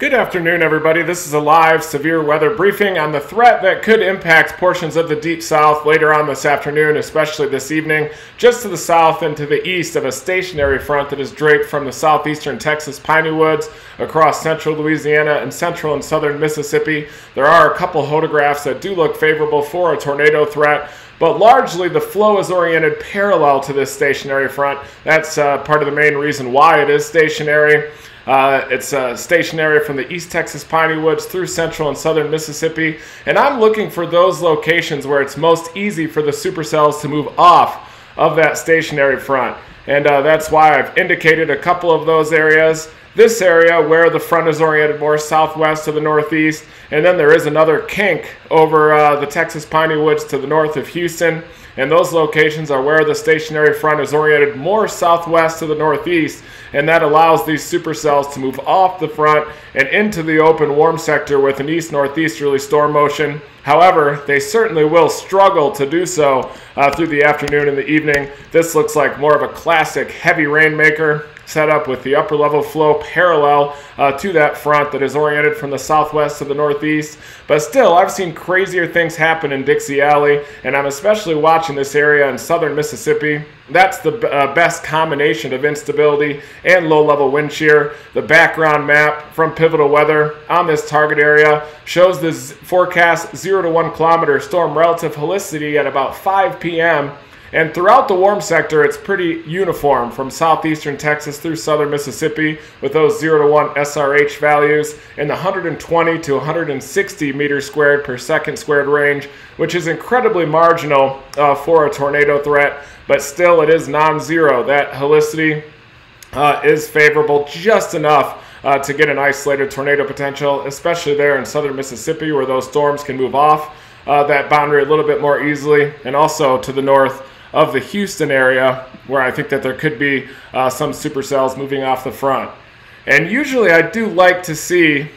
Good afternoon, everybody. This is a live severe weather briefing on the threat that could impact portions of the deep south later on this afternoon, especially this evening, just to the south and to the east of a stationary front that is draped from the southeastern Texas piney woods across central Louisiana and central and southern Mississippi. There are a couple hodographs that do look favorable for a tornado threat but largely the flow is oriented parallel to this stationary front. That's uh, part of the main reason why it is stationary. Uh, it's uh, stationary from the East Texas piney woods through central and southern Mississippi. And I'm looking for those locations where it's most easy for the supercells to move off of that stationary front. And uh, that's why I've indicated a couple of those areas. This area where the front is oriented more southwest to the northeast. And then there is another kink over uh, the Texas piney woods to the north of Houston and those locations are where the stationary front is oriented more southwest to the northeast, and that allows these supercells to move off the front and into the open warm sector with an east-northeasterly storm motion. However, they certainly will struggle to do so uh, through the afternoon and the evening. This looks like more of a classic heavy rainmaker set up with the upper level flow parallel uh, to that front that is oriented from the southwest to the northeast. But still, I've seen crazier things happen in Dixie Alley, and I'm especially watching this area in southern Mississippi. That's the uh, best combination of instability and low level wind shear. The background map from Pivotal Weather on this target area shows this forecast 0 to 1 kilometer storm relative helicity at about 5 p.m. And throughout the warm sector, it's pretty uniform from southeastern Texas through southern Mississippi with those 0 to 1 SRH values in the 120 to 160 meters squared per second squared range, which is incredibly marginal uh, for a tornado threat, but still it is non-zero. That helicity uh, is favorable just enough uh, to get an isolated tornado potential, especially there in southern Mississippi where those storms can move off uh, that boundary a little bit more easily, and also to the north of the Houston area where I think that there could be uh, some supercells moving off the front. And usually I do like to see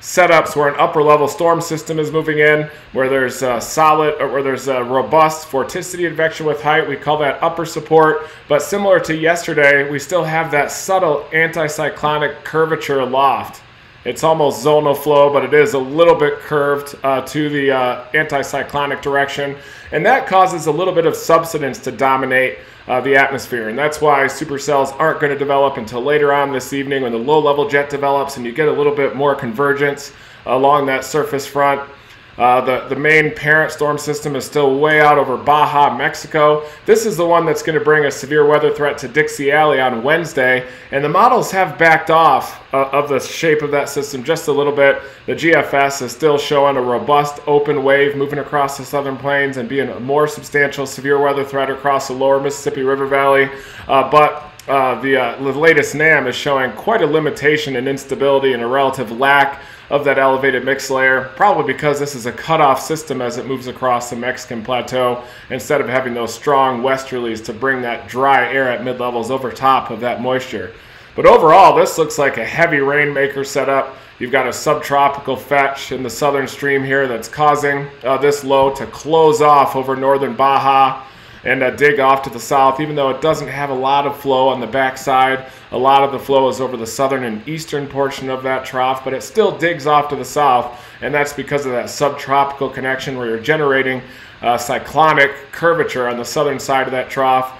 setups where an upper level storm system is moving in, where there's a solid or where there's a robust vorticity advection with height. We call that upper support. But similar to yesterday, we still have that subtle anticyclonic curvature aloft. It's almost zonal flow, but it is a little bit curved uh, to the uh, anticyclonic direction. And that causes a little bit of subsidence to dominate uh, the atmosphere. And that's why supercells aren't going to develop until later on this evening when the low level jet develops and you get a little bit more convergence along that surface front. Uh, the, the main parent storm system is still way out over Baja, Mexico. This is the one that's going to bring a severe weather threat to Dixie Alley on Wednesday. And the models have backed off uh, of the shape of that system just a little bit. The GFS is still showing a robust open wave moving across the southern plains and being a more substantial severe weather threat across the lower Mississippi River Valley. Uh, but uh, the, uh, the latest NAM is showing quite a limitation in instability and a relative lack of that elevated mix layer, probably because this is a cutoff system as it moves across the Mexican plateau instead of having those strong westerlies to bring that dry air at mid levels over top of that moisture. But overall, this looks like a heavy rainmaker setup. You've got a subtropical fetch in the southern stream here that's causing uh, this low to close off over northern Baja and uh, dig off to the south, even though it doesn't have a lot of flow on the backside. A lot of the flow is over the southern and eastern portion of that trough, but it still digs off to the south, and that's because of that subtropical connection where you're generating uh, cyclonic curvature on the southern side of that trough.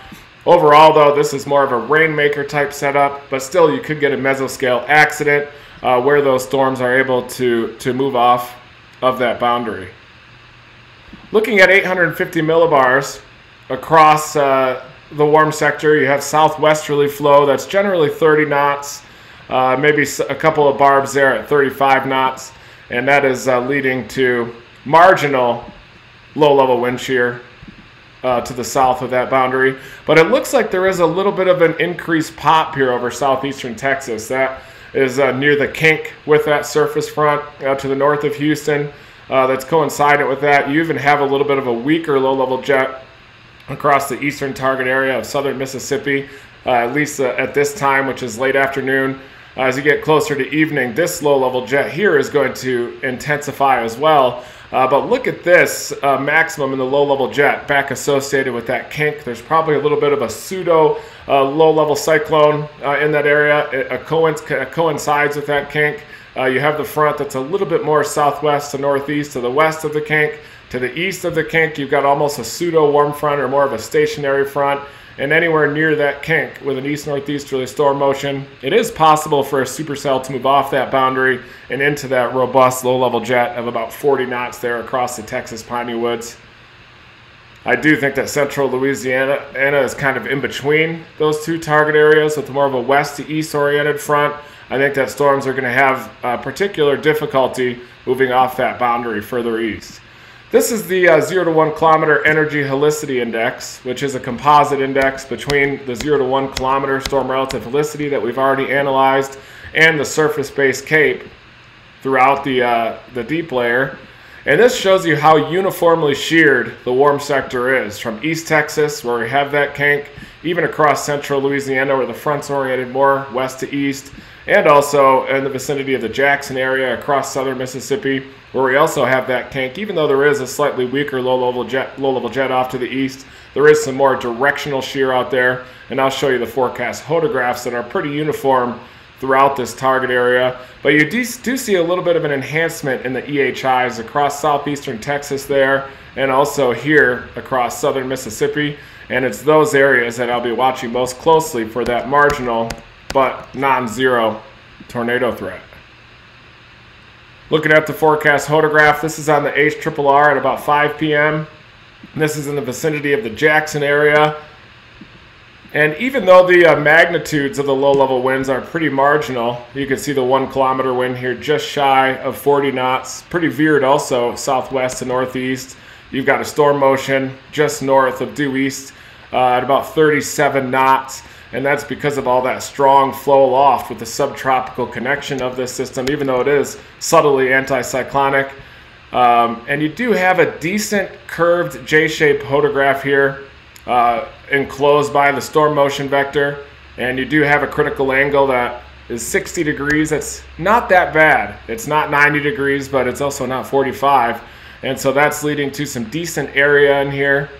Overall, though, this is more of a rainmaker type setup, but still you could get a mesoscale accident uh, where those storms are able to, to move off of that boundary. Looking at 850 millibars, across uh, the warm sector, you have southwesterly flow that's generally 30 knots, uh, maybe a couple of barbs there at 35 knots, and that is uh, leading to marginal low level wind shear uh, to the south of that boundary. But it looks like there is a little bit of an increased pop here over southeastern Texas. That is uh, near the kink with that surface front uh, to the north of Houston. that's coincident with that. You even have a little bit of a weaker low level jet across the eastern target area of southern Mississippi, uh, at least uh, at this time, which is late afternoon. as you get closer to evening, this low level jet here is going to intensify as well. Uh, but look at this uh, maximum in the low level jet back associated with that kink. There's probably a little bit of a pseudo uh, low level cyclone in that area. It, it coincides with that kink. You have the front that's a little bit more southwest to northeast to the west of the kink. To the east of the kink, you've got almost a pseudo warm front or more of a stationary front and anywhere near that kink with an east-northeasterly storm motion, it is possible for a supercell to move off that boundary and into that robust low-level jet of about 40 knots there across the Texas piney woods. I do think that central Louisiana is kind of in between those two target areas with more of a west to east oriented front. I think that storms are going to have uh, particular difficulty moving off that boundary further east. This is the uh, 0 to 1 kilometer energy helicity index, which is a composite index between the 0 to 1 kilometer storm relative helicity that we've already analyzed and the surface-based CAPE throughout the, uh, the deep layer. And this shows you how uniformly sheared the warm sector is from East Texas, where we have that kink, even across central Louisiana, where the front's oriented more west to east, and also in the vicinity of the Jackson area across southern Mississippi, where we also have that tank. Even though there is a slightly weaker low-level jet, low-level jet off to the east, there is some more directional shear out there, and I'll show you the forecast hodographs that are pretty uniform throughout this target area. But you do, do see a little bit of an enhancement in the EHIs across southeastern Texas there, and also here across southern Mississippi. And it's those areas that I'll be watching most closely for that marginal but non-zero tornado threat. Looking at the forecast hodograph, this is on the HRRR at about 5 p.m. This is in the vicinity of the Jackson area. And even though the uh, magnitudes of the low-level winds are pretty marginal, you can see the one kilometer wind here just shy of 40 knots, pretty veered also southwest to northeast. You've got a storm motion just north of due east uh, at about 37 knots and that's because of all that strong flow aloft with the subtropical connection of this system, even though it is subtly anticyclonic. Um, and you do have a decent curved J-shaped hodograph here uh, enclosed by the storm motion vector. And you do have a critical angle that is 60 degrees. That's not that bad. It's not 90 degrees, but it's also not 45. And so that's leading to some decent area in here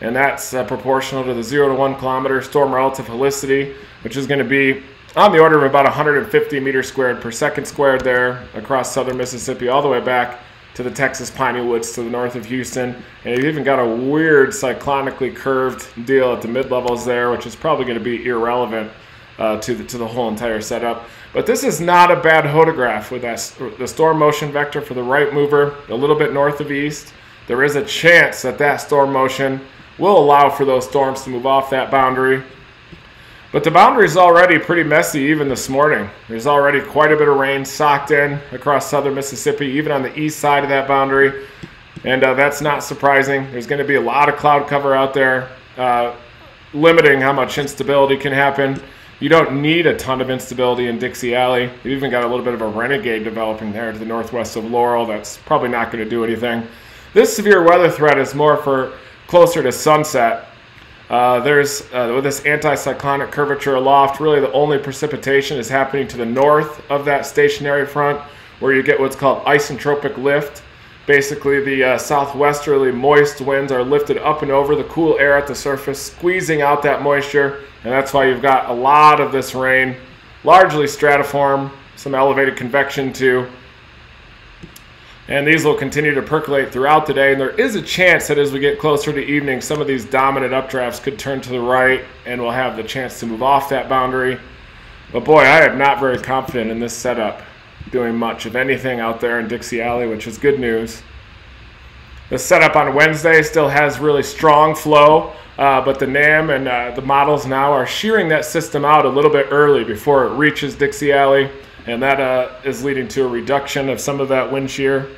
and that's uh, proportional to the 0 to 1 kilometer storm relative helicity, which is going to be on the order of about 150 meters squared per second squared there across southern Mississippi, all the way back to the Texas piney woods to the north of Houston. And you've even got a weird cyclonically curved deal at the mid levels there, which is probably going to be irrelevant uh, to, the, to the whole entire setup. But this is not a bad hodograph with that, the storm motion vector for the right mover, a little bit north of east. There is a chance that that storm motion will allow for those storms to move off that boundary. But the boundary is already pretty messy even this morning. There's already quite a bit of rain socked in across southern Mississippi, even on the east side of that boundary. And uh, that's not surprising. There's going to be a lot of cloud cover out there, uh, limiting how much instability can happen. You don't need a ton of instability in Dixie Alley. You've even got a little bit of a renegade developing there to the northwest of Laurel. That's probably not going to do anything. This severe weather threat is more for closer to sunset. Uh, there's uh, with this anticyclonic curvature aloft, really the only precipitation is happening to the north of that stationary front, where you get what's called isentropic lift. Basically, the uh, southwesterly moist winds are lifted up and over the cool air at the surface, squeezing out that moisture, and that's why you've got a lot of this rain, largely stratiform, some elevated convection too. And these will continue to percolate throughout the day. And there is a chance that as we get closer to evening, some of these dominant updrafts could turn to the right and we'll have the chance to move off that boundary. But boy, I am not very confident in this setup doing much of anything out there in Dixie Alley, which is good news. The setup on Wednesday still has really strong flow, uh, but the NAM and uh, the models now are shearing that system out a little bit early before it reaches Dixie Alley and that uh, is leading to a reduction of some of that wind shear.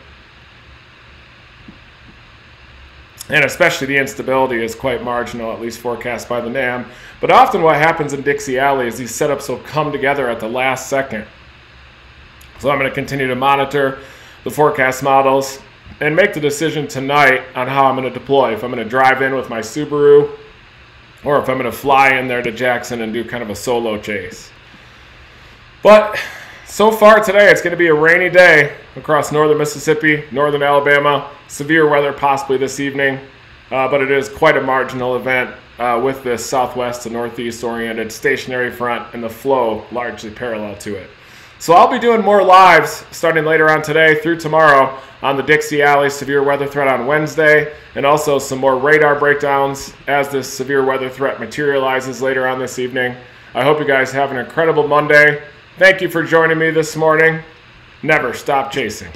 And especially the instability is quite marginal, at least forecast by the NAM. But often what happens in Dixie Alley is these setups will come together at the last second. So I'm going to continue to monitor the forecast models and make the decision tonight on how I'm going to deploy. If I'm going to drive in with my Subaru or if I'm going to fly in there to Jackson and do kind of a solo chase. But So far today, it's going to be a rainy day across northern Mississippi, northern Alabama. Severe weather possibly this evening, uh, but it is quite a marginal event uh, with this southwest to northeast oriented stationary front and the flow largely parallel to it. So I'll be doing more lives starting later on today through tomorrow on the Dixie Alley severe weather threat on Wednesday, and also some more radar breakdowns as this severe weather threat materializes later on this evening. I hope you guys have an incredible Monday. Thank you for joining me this morning. Never stop chasing.